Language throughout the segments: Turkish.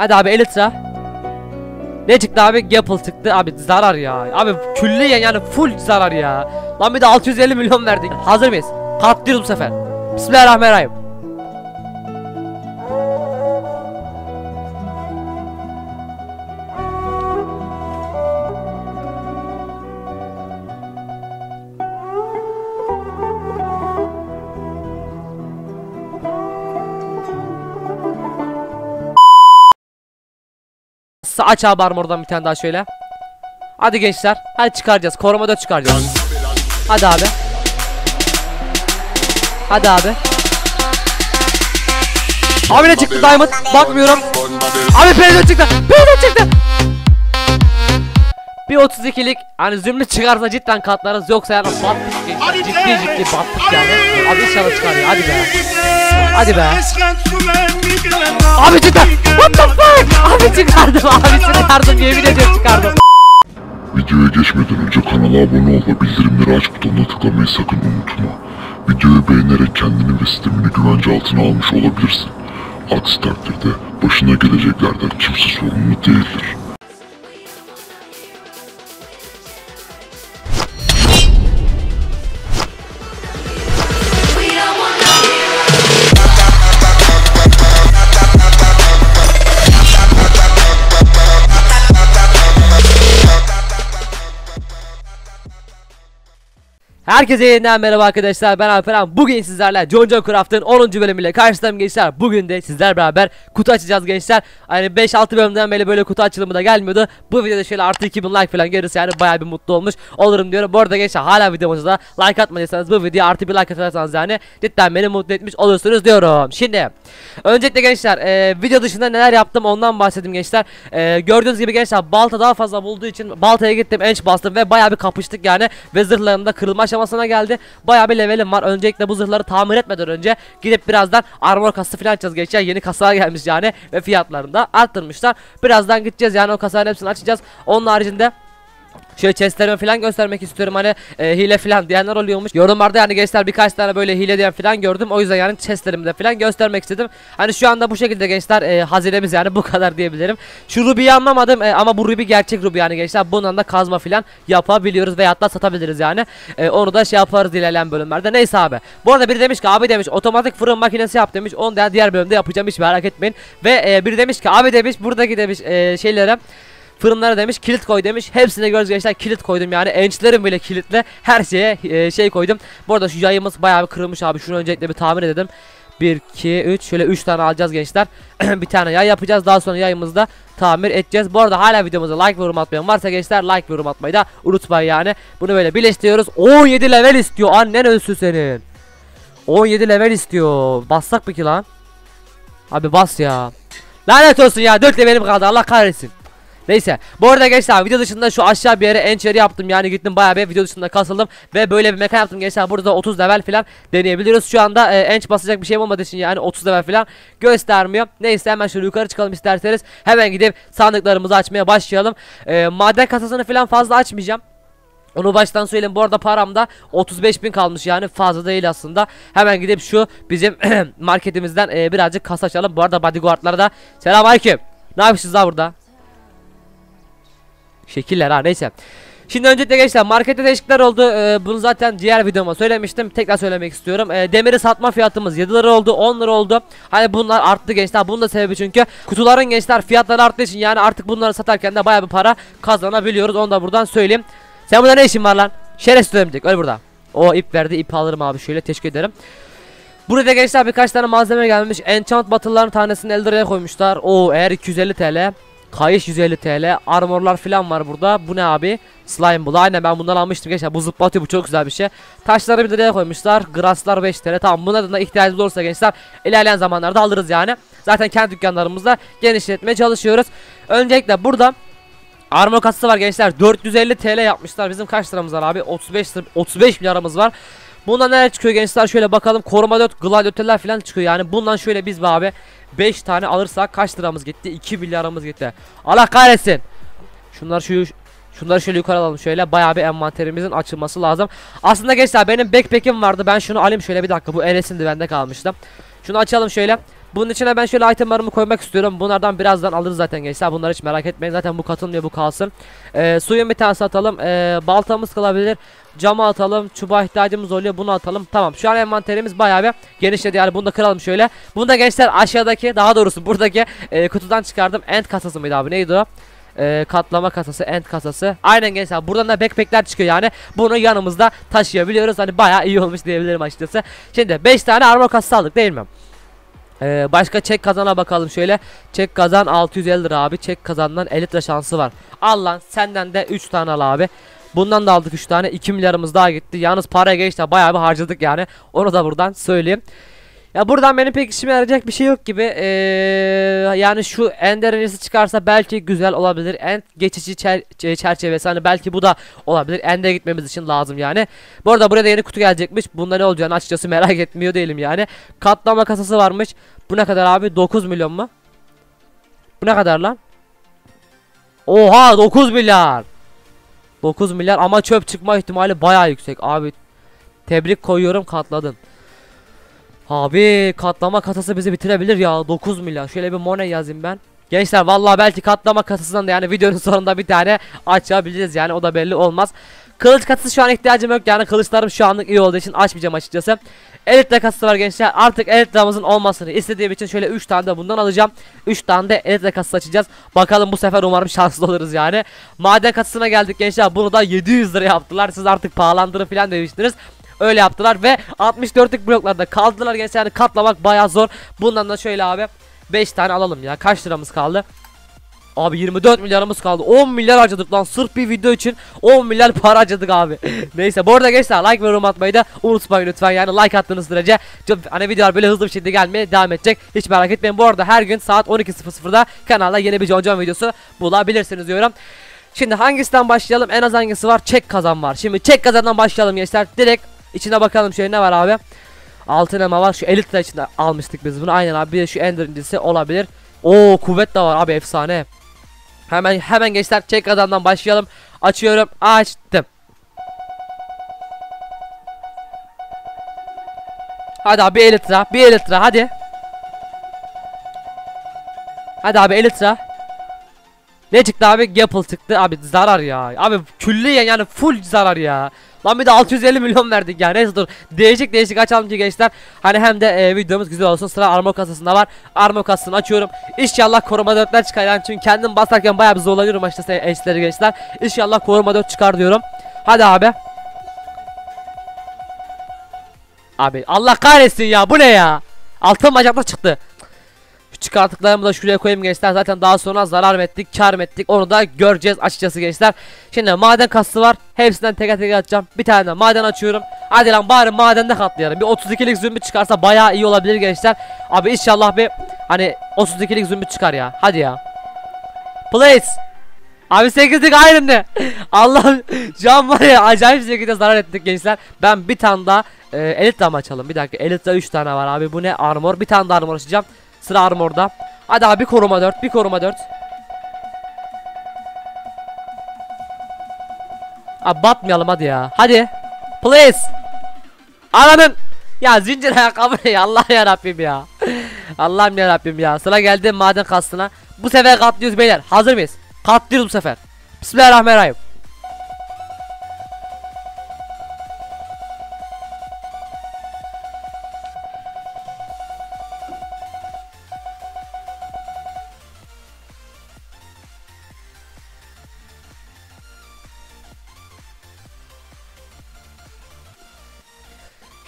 Hadi abi Elytra. Ne çıktı abi? Gapple çıktı. Abi zarar ya. Abi külliyen yani full zarar ya. Lan bir de 650 milyon verdik. Hazır mıyız? Patlıyoruz bu sefer. Bismillahirrahmanirrahim. Aç abi armordan bir tane daha şöyle. Hadi gençler. Hadi çıkaracağız. Koruma 4 çıkaracağız. Hadi abi. Hadi abi. Abi ne çıktı Diamond? Bakmıyorum. Abi P4 çıktı. P4 çıktı. Bir 32'lik hani zümrüt çıkarsa cidden katlarız yoksa yani battık gençler. Ciddi ciddi battık yani. Abi inşallah çıkar ya hadi be. Hadi be. Abi cidden. What the fuck? Abi çıkardım abi çıkardım yemin ediyorum çıkardım. Videoya geçmeden önce kanala abone ol ve bildirimleri aç butonuna tıklamayı sakın unutma. Videoyu beğenerek kendini ve sistemini güvence altına almış olabilirsin. Aksi takdirde başına geleceklerden kimse sorumlu değildir. Herkese yeniden merhaba arkadaşlar. Ben Alperen Bugün sizlerle John John Craft'ın 10. bölümüyle karşıdayım gençler. Bugün de sizler beraber kutu açacağız gençler. Hani 5-6 bölümden beri böyle kutu açılımı da gelmiyordu. Bu videoda şöyle artı 2000 like falan gelirse yani baya bir mutlu olmuş olurum diyorum. Bu arada gençler hala videomuza like atmadıysanız bu videoya artı bir like atarsanız yani Cidden beni mutlu etmiş olursunuz diyorum. Şimdi Öncelikle gençler e, video dışında neler yaptım ondan bahsedeyim gençler. E, Gördüğünüz gibi gençler balta daha fazla bulduğu için baltaya gittim enç bastım ve baya bir kapıştık yani Ve zırhlarında kırılma aşamasına geldi. Baya bir levelim var. Öncelikle bu zırhları tamir etmeden önce Gidip birazdan armor kası falan açacağız gençler Yeni kasalar gelmiş yani ve fiyatlarını da arttırmışlar. Birazdan gideceğiz yani o kasaların hepsini açacağız. Onun haricinde Şöyle chestlerimi falan göstermek istiyorum hani e, hile falan diyenler oluyormuş. Yorumlarda yani gençler birkaç tane böyle hile diyen falan gördüm. O yüzden yani chestlerimi de falan göstermek istedim. Hani şu anda bu şekilde gençler e, hazinemiz yani bu kadar diyebilirim. Şu Ruby'yi anlamadım e, ama bu Ruby gerçek Ruby yani gençler. Bundan da kazma falan yapabiliyoruz veya hatta satabiliriz yani. E, onu da şey yaparız ilerleyen bölümlerde. Neyse abi. Bu arada biri demiş ki abi demiş otomatik fırın makinesi yap demiş. Onu da diğer bölümde yapacağım hiç merak etmeyin. Ve e, biri demiş ki abi demiş buradaki demiş e, şeylere Fırınlara demiş kilit koy demiş. Hepsine göz gençler kilit koydum yani. Ençlerim bile kilitle. Her şeye e, şey koydum. Bu arada şu yayımız bayağı bir kırılmış abi. Şunu öncelikle bir tamir edelim. 1 2 3 şöyle 3 tane alacağız gençler. bir tane yay yapacağız. Daha sonra yayımızda tamir edeceğiz. Bu arada hala videomuza like ve yorum atmayan varsa gençler like ve yorum atmayı da unutmayın yani. Bunu böyle birleştiriyoruz. 17 level istiyor. Annen ölsün senin. 17 level istiyor. Bassak mı lan? Abi bas ya. Lanet olsun ya. 4 levelim kaldı. Allah kahretsin. Neyse bu arada gençler video dışında şu aşağı bir yere encheri yaptım. Yani gittim bayağı bir video dışında kasıldım ve böyle bir mekan yaptım. Gençler burada 30 level falan deneyebiliyoruz. Şu anda e, ench basacak bir şey olmadığı için yani 30 level falan göstermiyor. Neyse hemen şöyle yukarı çıkalım isterseniz. Hemen gidip sandıklarımızı açmaya başlayalım. E, maden kasasını falan fazla açmayacağım. Onu baştan söyleyeyim. Bu arada paramda 35 bin kalmış. Yani fazla değil aslında. Hemen gidip şu bizim marketimizden e, birazcık kasa açalım. Bu arada bodyguardlara da selamünaleyküm. Ne yapıyorsunuz daha burada Şekiller ha neyse. Şimdi öncelikle gençler markette değişiklikler oldu. Ee, bunu zaten diğer videoma söylemiştim. Tekrar söylemek istiyorum. Ee, demiri satma fiyatımız 7 lira oldu, 10 lira oldu. Hani bunlar arttı gençler. Bunun da sebebi çünkü kutuların gençler fiyatları arttığı için yani artık bunları satarken de baya bir para kazanabiliyoruz. Onu da buradan söyleyeyim. Sen burada ne işin var lan? Şerefsiz ölemeyecek. Öyle burada. O ip verdi. ip alırım abi şöyle. Teşekkür ederim. Burada gençler birkaç tane malzeme gelmiş. Enchant battle'ların tanesini 50 liraya koymuşlar. O eğer 250 TL. Kayış 150 TL. Armorlar falan var burada. Bu ne abi? Slime bu. Aynen ben bundan almıştım gençler. Bu zıplatıyor bu çok güzel bir şey. Taşları bir liraya koymuşlar. Grasslar 5 TL. Tamam buna da ihtiyacımız olursa gençler ilerleyen zamanlarda alırız yani. Zaten kendi dükkanlarımızda genişletmeye çalışıyoruz. Öncelikle burada Armor kasası var gençler. 450 TL yapmışlar. Bizim kaç liramız var abi? 35 lira- 35 milyarımız var. Bundan neler çıkıyor gençler şöyle bakalım koruma 4 gladyatörler falan çıkıyor yani bundan şöyle biz be abi 5 tane alırsak kaç liramız gitti? 2 milyarımız gitti. Allah kahretsin. Şunlar şu Şunları şöyle yukarı alalım şöyle. Bayağı bir envanterimizin açılması lazım. Aslında gençler benim backpack'im vardı. Ben şunu alayım şöyle bir dakika. Bu eresindi bende kalmıştı. Şunu açalım şöyle Bunun içine ben şöyle itemlarımı koymak istiyorum. Bunlardan birazdan alırız zaten gençler. Bunları hiç merak etmeyin. Zaten bu katılmıyor bu kalsın. Ee, suyun bir tanesi atalım. Ee, baltamız kalabilir. Cama atalım. Çubuğa ihtiyacımız oluyor. Bunu atalım. Tamam. Şu an envanterimiz bayağı bir genişledi. Yani bunu da kıralım şöyle. Bunu da gençler aşağıdaki daha doğrusu buradaki e, kutudan çıkardım. End kasası mıydı abi? Neydi o? Ee, katlama kasası, end kasası. Aynen gençler. Buradan da backpackler çıkıyor yani. Bunu yanımızda taşıyabiliyoruz. Hani bayağı iyi olmuş diyebilirim açıkçası. Şimdi 5 tane armor kasası aldık değil mi? Ee, başka çek kazana bakalım şöyle. Çek kazan 650 lira abi. Çek kazandan elitre şansı var. Al lan senden de 3 tane al abi. Bundan da aldık 3 tane. 2 milyarımız daha gitti. Yalnız para geçti. Bayağı bir harcadık yani. Onu da buradan söyleyeyim. Ya buradan benim pek işime yarayacak bir şey yok gibi. Ee, yani şu ender enisi çıkarsa belki güzel olabilir. End geçici çer çe- çerçevesi hani belki bu da olabilir. End'e gitmemiz için lazım yani. Bu arada buraya da yeni kutu gelecekmiş. Bunda ne olacağını açıkçası merak etmiyor değilim yani. Katlama kasası varmış. Bu ne kadar abi? 9 milyon mu? Bu ne kadar lan? Oha 9 milyar. 9 milyar ama çöp çıkma ihtimali bayağı yüksek abi. Tebrik koyuyorum katladın. Abi katlama kasası bizi bitirebilir ya 9 milyar. Şöyle bir money yazayım ben. Gençler vallahi belki katlama kasasından da yani videonun sonunda bir tane açabiliriz yani o da belli olmaz. Kılıç kasası şu an ihtiyacım yok yani kılıçlarım şu anlık iyi olduğu için açmayacağım açıkçası. Elit kasası var gençler artık elit olmasını istediğim için şöyle 3 tane de bundan alacağım. 3 tane de elit kasası açacağız. Bakalım bu sefer umarım şanslı oluruz yani. Maden kasasına geldik gençler bunu da 700 lira yaptılar. Siz artık pahalandırın falan demiştiniz. Öyle yaptılar ve 64'lük bloklarda kaldılar gençler yani katlamak bayağı zor. Bundan da şöyle abi 5 tane alalım ya. Kaç liramız kaldı? Abi 24 milyarımız kaldı. 10 milyar harcadık lan. Sırf bir video için 10 milyar para harcadık abi. Neyse bu arada gençler like ve yorum atmayı da unutmayın lütfen. Yani like attığınız sürece hani videolar böyle hızlı bir şekilde gelmeye devam edecek. Hiç merak etmeyin. Bu arada her gün saat 12.00'da kanalda yeni bir John videosu bulabilirsiniz diyorum. Şimdi hangisinden başlayalım? En az hangisi var? Çek kazan var. Şimdi çek kazandan başlayalım gençler. Direkt içine bakalım şöyle ne var abi? Altın elma var. Şu elitra içinde almıştık biz bunu. Aynen abi. Bir de şu ender incisi olabilir. Oo kuvvet de var abi efsane. Hemen hemen gençler çek kazandan başlayalım. Açıyorum. Açtım. Hadi abi elitra, bir elitra hadi. Hadi abi elitra. Ne çıktı abi? Gapple çıktı. Abi zarar ya. Abi külliyen yani full zarar ya. Lan bir de 650 milyon verdik ya. Neyse dur. Değişik değişik açalım ki gençler. Hani hem de e, videomuz güzel olsun. Sıra armor kasasında var. Armor kasasını açıyorum. İnşallah koruma 4'ler çıkar. Yani çünkü kendim basarken bayağı bir zorlanıyorum açıkçası eşleri gençler. İnşallah koruma 4 çıkar diyorum. Hadi abi. Abi Allah kahretsin ya. Bu ne ya? Altın bacakta çıktı. Çıkarttıklarımı da şuraya koyayım gençler. Zaten daha sonra zarar mı ettik, kar mı ettik onu da göreceğiz açıkçası gençler. Şimdi maden kastı var. Hepsinden teker teker atacağım. Bir tane de maden açıyorum. Hadi lan bari madende katlayalım. Bir 32'lik zümrüt çıkarsa bayağı iyi olabilir gençler. Abi inşallah bir hani 32'lik zümrüt çıkar ya. Hadi ya. Please. Abi 8'lik ayrım ne? Allah'ım şu var ya acayip şekilde zarar ettik gençler. Ben bir tane daha e, elit dam açalım. Bir dakika elitte 3 tane var abi. Bu ne armor? Bir tane daha armor açacağım. Sıra armorda. Hadi abi koruma 4, bir koruma 4. Abi batmayalım hadi ya. Hadi. Please. Ananın. Ya zincir ayakkabı ya Allah ya Rabbim ya. Allah'ım ya Rabbim ya. Sıra geldi maden kastına. Bu sefer katlıyoruz beyler. Hazır mıyız? Katlıyoruz bu sefer. Bismillahirrahmanirrahim.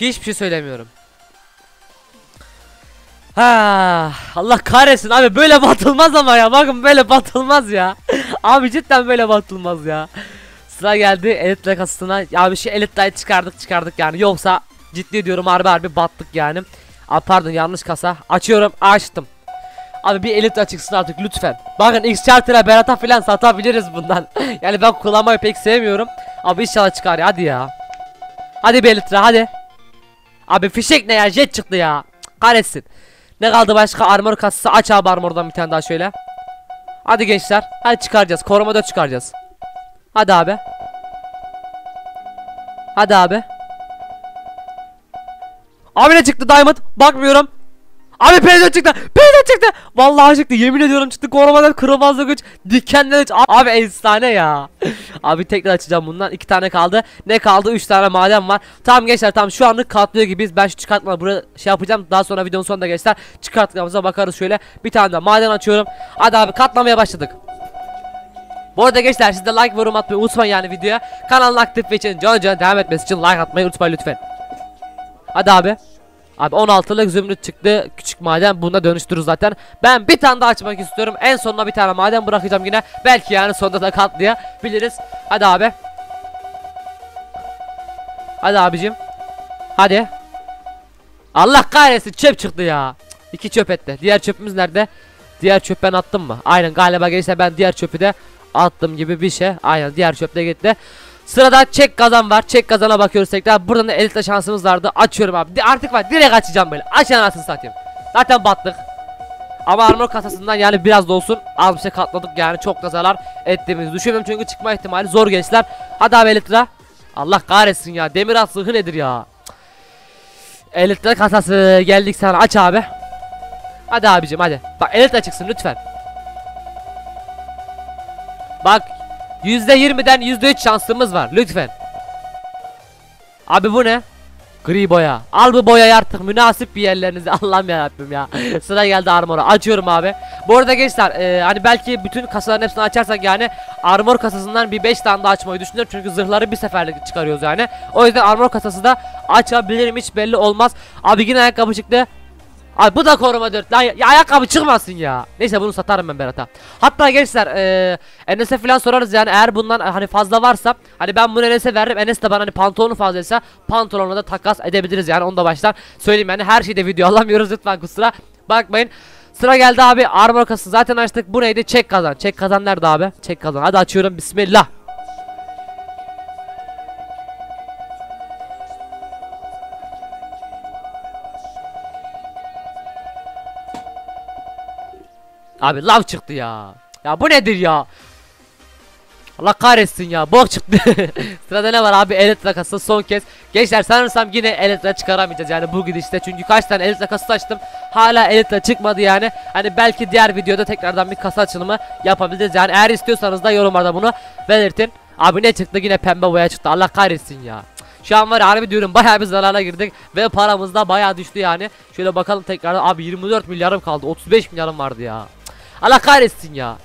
Hiçbir şey söylemiyorum. Ha, Allah kahretsin abi böyle batılmaz ama ya bakın böyle batılmaz ya. abi cidden böyle batılmaz ya. Sıra geldi elitle kasasına. Ya bir şey elitleyi çıkardık çıkardık yani yoksa ciddi diyorum harbi harbi battık yani. Aa, pardon yanlış kasa. Açıyorum açtım. Abi bir elit çıksın artık lütfen. Bakın X Charter'a Berat'a falan satabiliriz bundan. yani ben kullanmayı pek sevmiyorum. Abi inşallah çıkar ya hadi ya. Hadi bir elitre hadi. Abi fişek ne ya jet çıktı ya. Cık, kahretsin. Ne kaldı başka armor kasası aç abi armordan bir tane daha şöyle. Hadi gençler. Hadi çıkaracağız. Koruma 4 çıkaracağız. Hadi abi. Hadi abi. Abi ne çıktı diamond? Bakmıyorum. Abi peyzon çıktı. Peyzon çıktı. Vallahi çıktı. Yemin ediyorum çıktı. Korumadan kırılmazlık güç. Dikenler güç. Abi efsane ya. Abi tekrar açacağım bundan. iki tane kaldı. Ne kaldı? Üç tane maden var. Tamam gençler tamam şu anlık katlıyor gibiyiz. Ben şu çıkartma buraya şey yapacağım. Daha sonra videonun sonunda gençler çıkartmamıza bakarız şöyle. Bir tane de maden açıyorum. Hadi abi katlamaya başladık. Bu arada gençler siz de like ve yorum atmayı unutmayın yani videoya. Kanalın aktif için can can devam etmesi için like atmayı unutmayın lütfen. Hadi abi. Abi 16'lık zümrüt çıktı. Küçük maden buna dönüştürür zaten. Ben bir tane daha açmak istiyorum. En sonuna bir tane maden bırakacağım yine. Belki yani sonunda da katlayabiliriz. Hadi abi. Hadi abicim. Hadi. Allah kahretsin çöp çıktı ya. Cık, İki çöp etti. Diğer çöpümüz nerede? Diğer çöp ben attım mı? Aynen galiba gelirse ben diğer çöpü de attım gibi bir şey. Aynen diğer çöp de gitti. Sırada çek kazan var. Çek kazana bakıyoruz tekrar. Buradan da elitle şansımız vardı. Açıyorum abi. Di- Artık var. Direkt açacağım böyle. Aç anasını satayım. Zaten battık. Ama armor kasasından yani biraz da olsun az bir şey katladık yani çok da zarar ettiğimizi düşünmüyorum çünkü çıkma ihtimali zor gençler. Hadi abi elitre. Allah kahretsin ya. Demir zırhı nedir ya? Elitre kasası geldik sana aç abi. Hadi abicim hadi. Bak elitre çıksın lütfen. Bak %20'den %3 şansımız var lütfen. Abi bu ne? Gri boya. Al bu boyayı artık münasip bir yerlerinize. Allah'ım yarabbim ya. Sıra geldi armora. Açıyorum abi. Bu arada gençler e, hani belki bütün kasaların hepsini açarsak yani armor kasasından bir 5 tane daha açmayı düşünüyorum. Çünkü zırhları bir seferlik çıkarıyoruz yani. O yüzden armor kasası da açabilirim hiç belli olmaz. Abi yine ayakkabı çıktı. Abi bu da koruma 4 lan ya, ya ayakkabı çıkmasın ya. Neyse bunu satarım ben Berat'a. Hatta gençler eee Enes'e falan sorarız yani. Eğer bundan hani fazla varsa hani ben bunu Enes'e veririm. Enes de bana hani pantolonu fazlaysa pantolonla da takas edebiliriz yani. Onu da baştan söyleyeyim yani. Her şeyde video alamıyoruz lütfen kusura bakmayın. Sıra geldi abi. Armor kasası. Zaten açtık. Bu neydi? Çek kazan. Çek kazan nerede abi? Çek kazan. Hadi açıyorum. Bismillah Abi lav çıktı ya. Ya bu nedir ya? Allah kahretsin ya. Bok çıktı. Sırada ne var abi? Elektra kasası son kez. Gençler sanırsam yine elektra çıkaramayacağız yani bu gidişte. Çünkü kaç tane elektra kasası açtım. Hala elektra çıkmadı yani. Hani belki diğer videoda tekrardan bir kasa açılımı yapabiliriz. Yani eğer istiyorsanız da yorumlarda bunu belirtin. Abi ne çıktı? Yine pembe boya çıktı. Allah kahretsin ya. Şu an var harbi diyorum bayağı bir zarara girdik ve paramız da bayağı düştü yani. Şöyle bakalım tekrardan abi 24 milyarım kaldı 35 milyarım vardı ya. Allah kahretsin ya.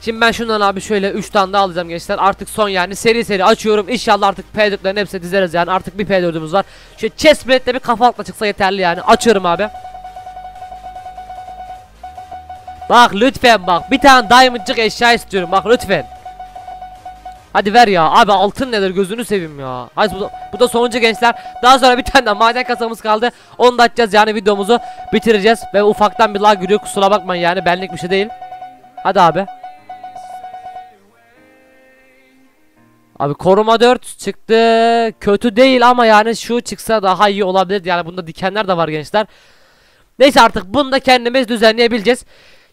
Şimdi ben şundan abi şöyle 3 tane daha alacağım gençler. Artık son yani seri seri açıyorum. İnşallah artık P4'lerin hepsini dizeriz yani. Artık bir P4'ümüz var. Şöyle chest plate'le bir kafa atla çıksa yeterli yani. Açıyorum abi. Bak lütfen bak. Bir tane diamondcık eşya istiyorum. Bak lütfen. Hadi ver ya. Abi altın nedir gözünü seveyim ya. Hadi bu da, bu da sonuncu gençler. Daha sonra bir tane de maden kasamız kaldı. Onu da açacağız yani videomuzu bitireceğiz. Ve ufaktan bir lag giriyor kusura bakmayın yani benlik bir şey değil. Hadi abi. Abi koruma 4 çıktı. Kötü değil ama yani şu çıksa daha iyi olabilir. Yani bunda dikenler de var gençler. Neyse artık bunu da kendimiz düzenleyebileceğiz.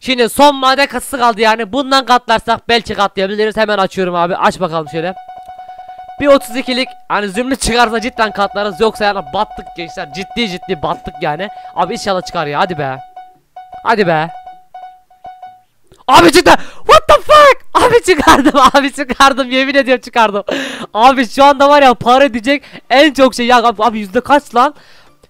Şimdi son maden kasası kaldı yani. Bundan katlarsak belki katlayabiliriz. Hemen açıyorum abi. Aç bakalım şöyle. Bir 32'lik hani zümrüt çıkarsa cidden katlarız. Yoksa yani battık gençler. Ciddi ciddi battık yani. Abi inşallah çıkar ya. Hadi be. Hadi be. Abi çıktı. What the fuck? Abi çıkardım. Abi çıkardım. Yemin ediyorum çıkardım. Abi şu anda var ya para edecek en çok şey. Ya abi yüzde kaç lan?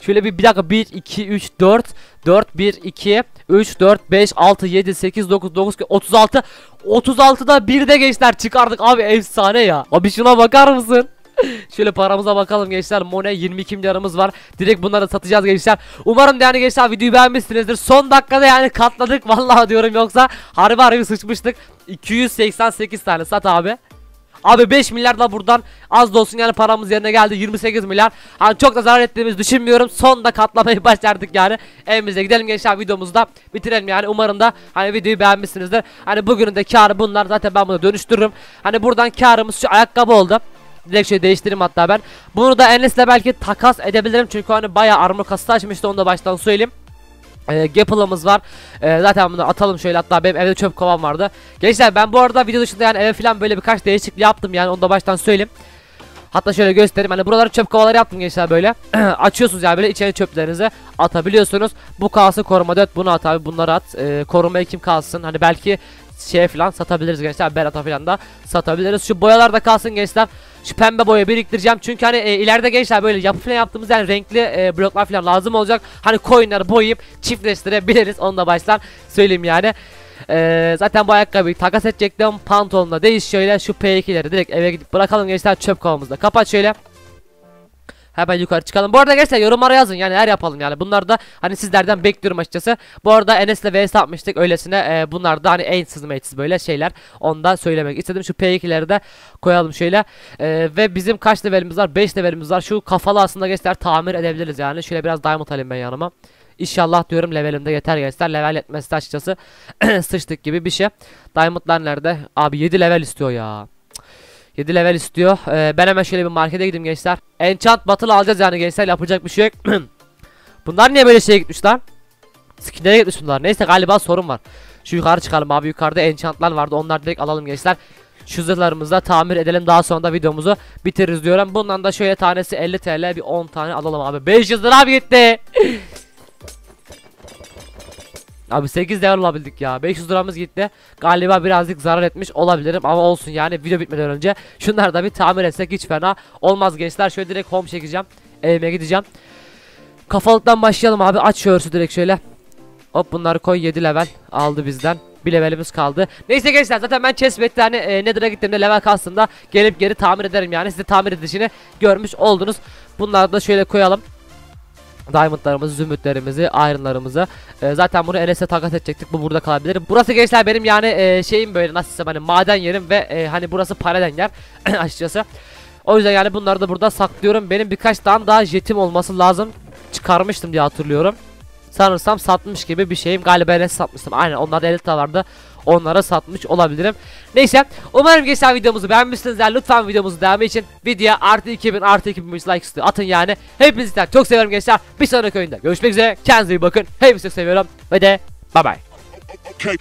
Şöyle bir bir dakika 1 2 3 4 4 1 2 3 4 5 6 7 8 9 9 36 36'da bir de gençler çıkardık abi efsane ya. Abi şuna bakar mısın? Şöyle paramıza bakalım gençler. Mone 22 milyarımız var. Direkt bunları satacağız gençler. Umarım yani gençler videoyu beğenmişsinizdir. Son dakikada yani katladık vallahi diyorum yoksa harbi harbi sıçmıştık. 288 tane sat abi. Abi 5 milyar da buradan az da olsun yani paramız yerine geldi 28 milyar. Hani çok da zarar ettiğimizi düşünmüyorum. Son da katlamayı başardık yani. Evimize gidelim gençler videomuzu da bitirelim yani. Umarım da hani videoyu beğenmişsinizdir. Hani bugünün de karı bunlar zaten ben bunu dönüştürürüm. Hani buradan karımız şu ayakkabı oldu. Direkt şey değiştireyim hatta ben. Bunu da Enes'le belki takas edebilirim çünkü hani bayağı armor kasası açmıştı onu da baştan söyleyeyim. E, Gapple'ımız var. E, zaten bunu atalım şöyle hatta benim evde çöp kovam vardı. Gençler ben bu arada video dışında yani eve falan böyle birkaç değişiklik yaptım yani onu da baştan söyleyeyim. Hatta şöyle göstereyim. Hani buraları çöp kovaları yaptım gençler böyle. Açıyorsunuz yani böyle içeri çöplerinizi atabiliyorsunuz. Bu kalsın koruma 4 bunu at abi bunları at. Ee, korumaya kim kalsın? Hani belki şey falan satabiliriz gençler. Berata falan da satabiliriz. Şu boyalar da kalsın gençler. Şu pembe boya biriktireceğim. Çünkü hani e, ileride gençler böyle yapı falan yaptığımız yani renkli e, bloklar falan lazım olacak. Hani coinleri boyayıp çiftleştirebiliriz. Onu da baştan söyleyeyim yani. Ee, zaten bu ayakkabıyı takas edecektim. Pantolonla değiş şöyle şu P2'leri direkt eve gidip bırakalım gençler çöp kovamızda. Kapat şöyle. Hemen yukarı çıkalım. Bu arada gençler yorumlara yazın yani her yapalım yani. Bunlar da hani sizlerden bekliyorum açıkçası. Bu arada Enes'le vs atmıştık öylesine. E, bunlar da hani en sızmayetsız böyle şeyler. Onu da söylemek istedim. Şu P2'leri de koyalım şöyle. E, ve bizim kaç levelimiz var? 5 levelimiz var. Şu kafalı aslında gençler tamir edebiliriz yani. Şöyle biraz diamond alayım ben yanıma. İnşallah diyorum levelimde yeter gençler. Level yetmezse açıkçası sıçtık gibi bir şey. Diamondlar nerede? Abi 7 level istiyor ya. 7 level istiyor. Ee, ben hemen şöyle bir markete gideyim gençler. Enchant battle alacağız yani gençler yapacak bir şey yok. bunlar niye böyle şeye gitmiş lan? Skinlere gitmiş bunlar. Neyse galiba sorun var. Şu yukarı çıkalım abi yukarıda enchantlar vardı. Onlar direkt alalım gençler. Şu zırhlarımızı da tamir edelim daha sonra da videomuzu bitiririz diyorum. Bundan da şöyle tanesi 50 TL bir 10 tane alalım abi. 500 lira abi gitti. Abi 8 level olabildik ya. 500 liramız gitti. Galiba birazcık zarar etmiş olabilirim ama olsun yani video bitmeden önce şunları da bir tamir etsek hiç fena olmaz gençler. Şöyle direkt home çekeceğim. Evime gideceğim. Kafalıktan başlayalım abi. Aç şu örsü direkt şöyle. Hop bunları koy 7 level aldı bizden. Bir levelimiz kaldı. Neyse gençler zaten ben chestplate'de hani e, Nether'a gittiğimde level kastında gelip geri tamir ederim yani. Siz de tamir edişini görmüş oldunuz. Bunları da şöyle koyalım. Diamondlarımızı, zümrütlerimizi, ironlarımızı. Ee, zaten bunu Enes'e takas edecektik. Bu burada kalabilir. Burası gençler benim yani e, şeyim böyle nasıl desem hani maden yerim ve e, hani burası paraden yer açıkçası. O yüzden yani bunları da burada saklıyorum. Benim birkaç tane daha jetim olması lazım. Çıkarmıştım diye hatırlıyorum sanırsam satmış gibi bir şeyim. Galiba elit satmıştım. Aynen onlar da elit vardı. Onlara satmış olabilirim. Neyse umarım gençler videomuzu beğenmişsinizler. Lütfen videomuzu devamı için videoya artı 2000 artı 2000 like istiyor. Atın yani. Hepinizi çok seviyorum gençler. Bir sonraki oyunda görüşmek üzere. Kendinize iyi bakın. Hepinizi çok seviyorum. Ve de bay bay. Okay.